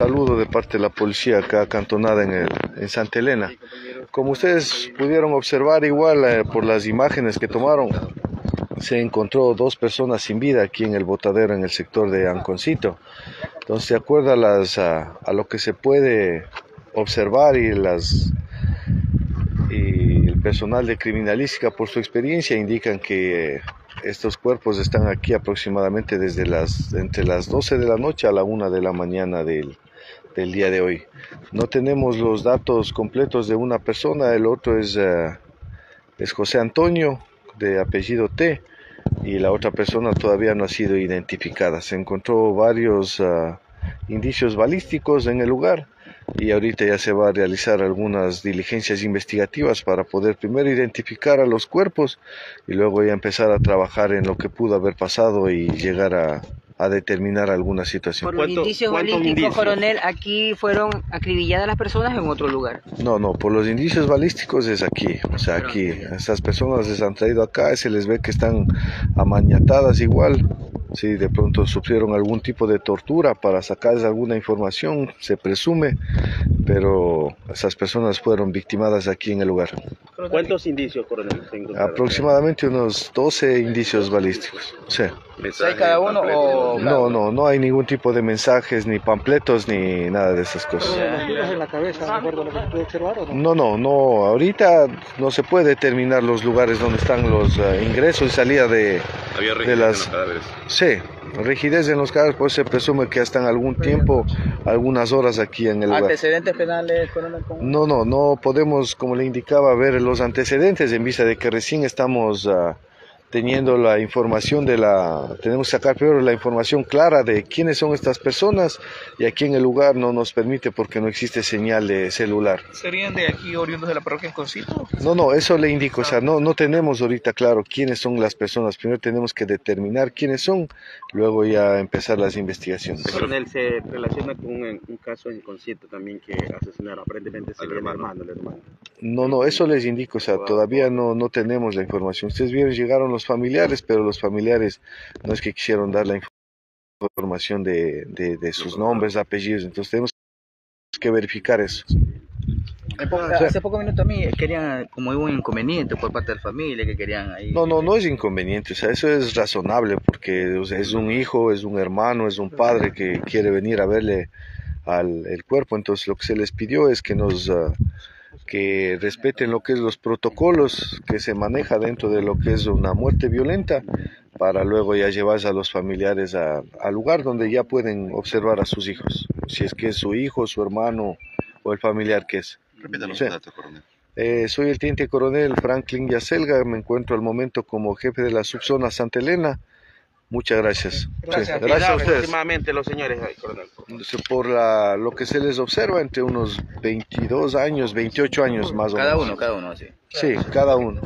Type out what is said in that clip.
saludo de parte de la policía acá acantonada en, el, en Santa Elena. Como ustedes pudieron observar igual eh, por las imágenes que tomaron, se encontró dos personas sin vida aquí en el botadero en el sector de Anconcito. Entonces, de acuerdo a, las, a, lo que se puede observar y las y el personal de criminalística por su experiencia indican que estos cuerpos están aquí aproximadamente desde las entre las 12 de la noche a la 1 de la mañana del, del día de hoy. No tenemos los datos completos de una persona, el otro es, uh, es José Antonio, de apellido T, y la otra persona todavía no ha sido identificada. Se encontró varios uh, indicios balísticos en el lugar y ahorita ya se va a realizar algunas diligencias investigativas para poder primero identificar a los cuerpos y luego ya empezar a trabajar en lo que pudo haber pasado y llegar a, a determinar alguna situación. Por los indicios balísticos, coronel, aquí fueron acribilladas las personas en otro lugar. No, no, por los indicios balísticos es aquí, o sea, aquí. Estas personas les han traído acá, se les ve que están amañatadas igual, si de pronto sufrieron algún tipo de tortura para sacarles alguna información, se presume, pero esas personas fueron victimadas aquí en el lugar. ¿Cuántos indicios, coronel? Aproximadamente unos 12 indicios balísticos. Sí. ¿Hay cada uno o...? No, no, no hay ningún tipo de mensajes, ni panfletos, ni nada de esas cosas. en la cabeza, acuerdo a lo que se puede observar o no? No, no, no, ahorita no se puede determinar los lugares donde están los uh, ingresos y salida de, Había de las... cadáveres. Sí, rigidez en los cadáveres, pues se presume que están algún tiempo, algunas horas aquí en el lugar. ¿Antecedentes penales, coronel? No, no, no podemos, como le indicaba, ver los antecedentes en vista de que recién estamos uh, teniendo la información de la, tenemos que sacar primero la información clara de quiénes son estas personas y aquí en el lugar no nos permite porque no existe señal de celular. ¿Serían de aquí oriundos de la parroquia en Concito? No, no, eso le indico, o sea, no, no tenemos ahorita claro quiénes son las personas, primero tenemos que determinar quiénes son, luego ya empezar las investigaciones. Coronel, se relaciona con un, un caso en concierto también que asesinaron aparentemente se el hermano, el hermano. No, no, eso les indico, o sea, todavía no, no tenemos la información. Ustedes vieron, llegaron los familiares, pero los familiares no es que quisieron dar la información de, de, de sus nombres, apellidos, entonces tenemos que verificar eso. Hace poco minutos a mí querían, como hubo un inconveniente por parte de la familia, que querían ahí... No, no, no es inconveniente, o sea, eso es razonable porque o sea, es un hijo, es un hermano, es un padre que quiere venir a verle al el cuerpo, entonces lo que se les pidió es que nos... Uh, que respeten lo que es los protocolos que se maneja dentro de lo que es una muerte violenta para luego ya llevarse a los familiares al lugar donde ya pueden observar a sus hijos, si es que es su hijo, su hermano o el familiar que es. Repítanos Sí. los datos, coronel. Eh, soy el teniente coronel Franklin Yacelga, me encuentro al momento como jefe de la subzona Santa Elena. Muchas gracias. Gracias. Sí, gracias a ustedes. Aproximadamente los señores. Por la, lo que se les observa entre unos 22 años, 28 años más o Cada menos. uno, cada uno, sí. Sí, cada uno.